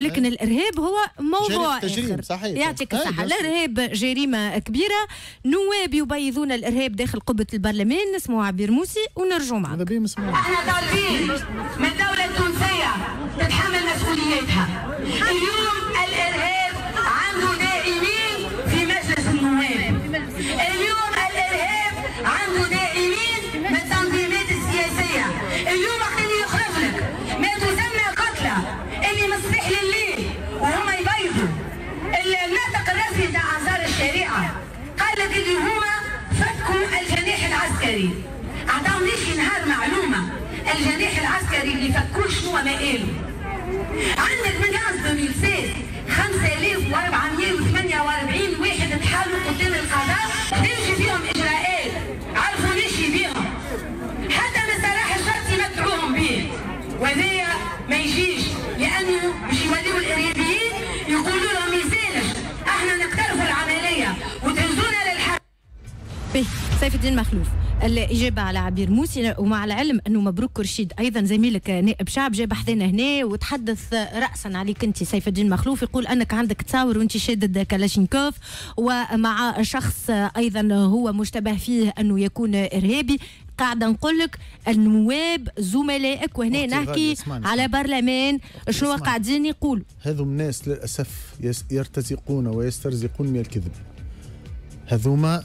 لكن أي. الإرهاب هو موضوع آخر. صحيح. يعطيك الصحة بس. الارهاب جريمة كبيرة نواب يبيضون الإرهاب داخل قبة البرلمان نسمعوا عبير موسي ونرجعوا معك إحنا طالبين من الدولة التونسية تتحمل مسؤوليتها اليوم الإرهاب الناطق الرسمي بتاع أنصار الشريعة. قال لك اللي هما فكوا الجناح العسكري. أعطاهم ليش نهار معلومة؟ الجناح العسكري اللي فكوه شنو مآله عندك من 2006 5448 واحد تحالوا قدام القضاء تمشي فيهم إجراءات عرفوا ليش بيهم حتى من السلاح الشرطي مدعوهم به. وهذايا ما يجيش لأنه باش يوليوا الإرهابيين يقولوا لهم به. سيف الدين مخلوف الإجابة على عبير موسي ومع العلم أنه مبروك رشيد أيضا زميلك نائب شعب جاء بحثنا هنا وتحدث رأسا عليك أنت سيف الدين مخلوف يقول أنك عندك تصاور وأنت شادد كلاشينكوف ومع شخص أيضا هو مشتبه فيه أنه يكون إرهابي. قاعدة نقول لك النواب زملائك وهنا نحكي على. برلمان. شنو. قاعدين يقولوا؟ هذم الناس للأسف يرتزقون ويسترزقون من الكذب. هذوما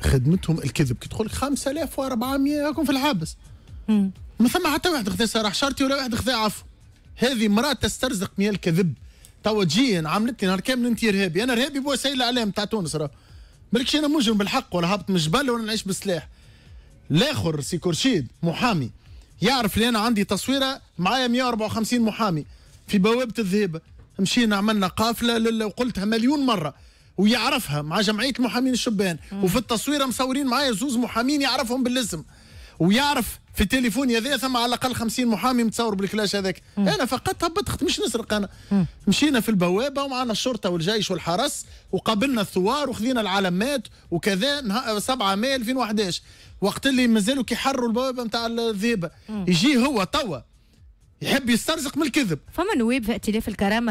خدمتهم الكذب. كي تقول لك 5400 راكم في الحابس مم. ما ثم حتى واحد خذا سراح. شرطي ولا واحد خذا عفو. هذه امرأة تسترزق من الكذب. توا تجي عملت لي نهار كامل أنت ارهابي أنا ارهابي بوسائل الإعلام تاع تونس راه. مالكش أنا مجرم بالحق ولا هابط من الجبل ولا نعيش بالسلاح الآخر سي كرشيد محامي. يعرف لي أنا عندي تصويرة معايا 154 محامي. في بوابة الذهيبه مشينا عملنا قافلة وقلتها مليون مرة. ويعرفها مع جمعية المحامين الشبان. وفي التصويره مصورين معايا زوز محامين يعرفهم بالاسم. ويعرف في تليفوني هذا ثم على الأقل 50 محامي متصور بالكلاش هذاك. أنا فقط هبطت مش نسرق أنا. مشينا في البوابة ومعنا الشرطة والجيش والحرس وقابلنا الثوار وخذينا العلامات وكذا نها- 7 ماي 2011 وقت اللي مازالوا كيحروا البوابة نتاع الذهيبه يجي هو توا يحب يسترزق من الكذب. فما نواب في ائتلاف الكرامة